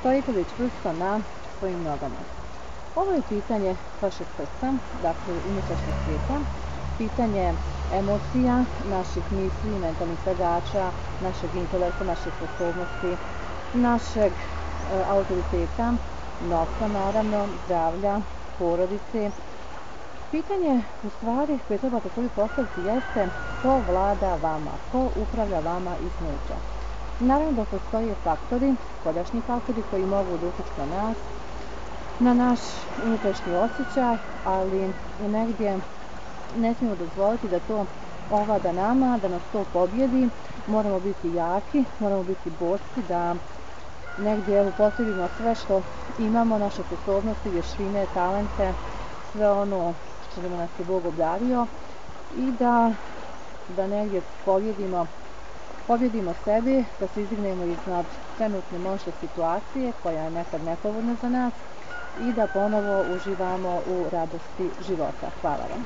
Stojite li čvrsto na svojim nogama? Ovo je pitanje vašeg srca, dakle unutrašnjeg svijeta, pitanje emocija, naših misli, mentalnih zadača, našeg intelekta, naše sposobnosti, našeg e, autoriteta, novca naravno, zdravlja, porodice. Pitanje u stvari koje trebate sebi postaviti jeste ko vlada vama, ko upravlja vama iznutra. Naravno da postoje faktori, spoljašnji faktori koji mogu utjecati na nas, na naš unutrašnji osjećaj, ali negdje ne smijemo dozvoliti da to ovlada nama, da nas to pobjedi. Moramo biti jaki, moramo biti borci, da negdje upotrebimo sve što imamo, naše sposobnosti, vještine, talente, sve ono što nas je Bog obdario i da, da negdje pobjedimo pobjedimo sebi, da se izdignemo iznad trenutne možda situacije koja je nekad nepovodna za nas i da ponovo uživamo u radosti života. Hvala vam.